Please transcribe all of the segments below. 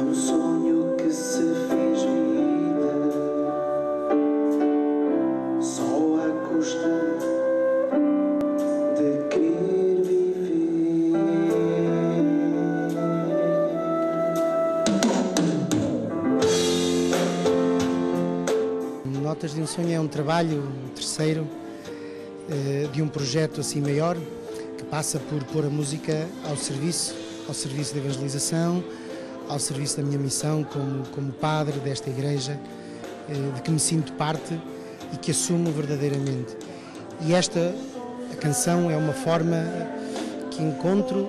É um sonho que se fez vida só à custa de querer viver. Notas de um Sonho é um trabalho, terceiro, eh, de um projeto assim maior, que passa por pôr a música ao serviço, ao serviço da evangelização, ao serviço da minha missão como, como padre desta igreja, eh, de que me sinto parte e que assumo verdadeiramente. E esta canção é uma forma que encontro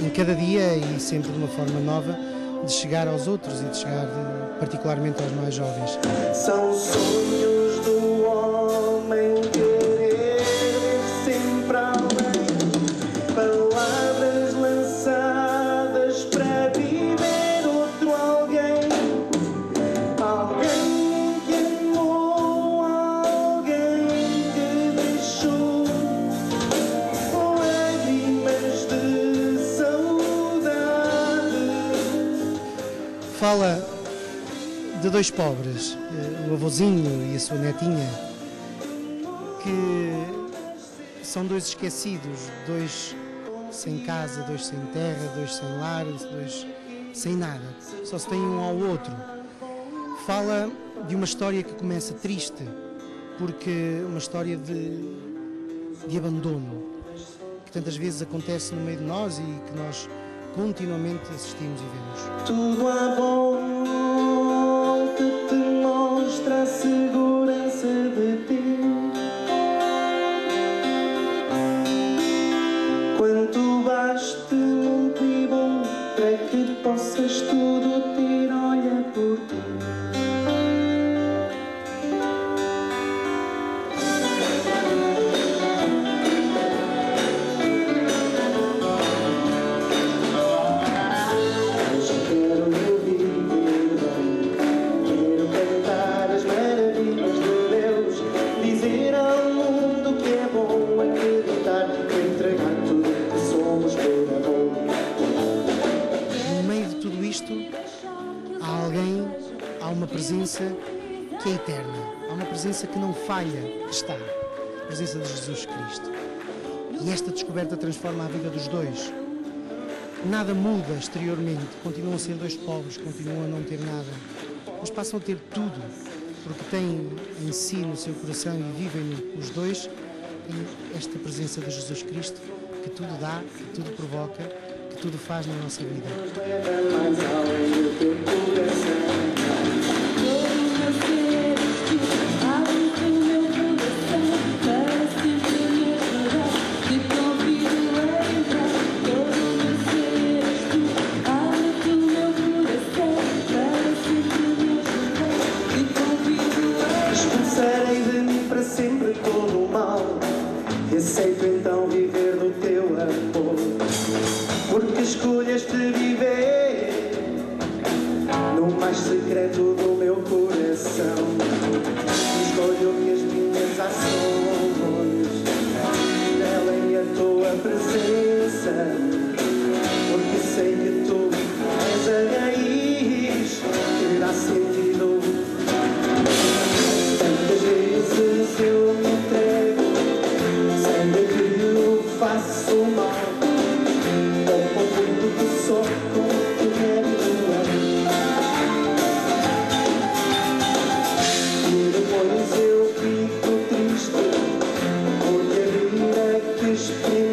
em cada dia e sempre de uma forma nova de chegar aos outros e de chegar eh, particularmente aos mais jovens. São sonhos Fala de dois pobres, eh, o avôzinho e a sua netinha, que são dois esquecidos, dois sem casa, dois sem terra, dois sem lar, dois sem nada, só se têm um ao outro. Fala de uma história que começa triste, porque uma história de, de abandono, que tantas vezes acontece no meio de nós e que nós continuamente assistimos e vemos. Tudo à volta te mostra a segurança de ti. Quanto baste e bom para que possas tudo presença que é eterna, há uma presença que não falha, que está, a presença de Jesus Cristo. E esta descoberta transforma a vida dos dois. Nada muda exteriormente, continuam a ser dois pobres, continuam a não ter nada, mas passam a ter tudo, porque têm em si, no seu coração e vivem os dois, esta presença de Jesus Cristo que tudo dá, que tudo provoca, tudo faz na nossa vida. Aceito então viver no teu amor. Porque escolheste viver No mais secreto do meu coração? Escolho que as minhas ações first place.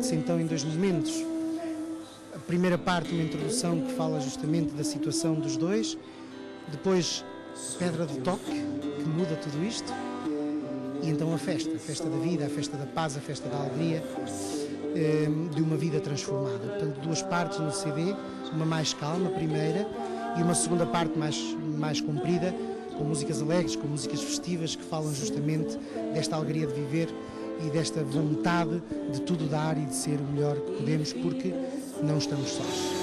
Divide-se então em dois momentos. A primeira parte, uma introdução que fala justamente da situação dos dois, depois Pedra do Toque, que muda tudo isto, e então a festa, a festa da vida, a festa da paz, a festa da alegria, de uma vida transformada. Portanto, duas partes no CD, uma mais calma, a primeira, e uma segunda parte mais, mais comprida, com músicas alegres, com músicas festivas, que falam justamente desta alegria de viver e desta vontade de tudo dar e de ser o melhor que podemos, porque não estamos sós.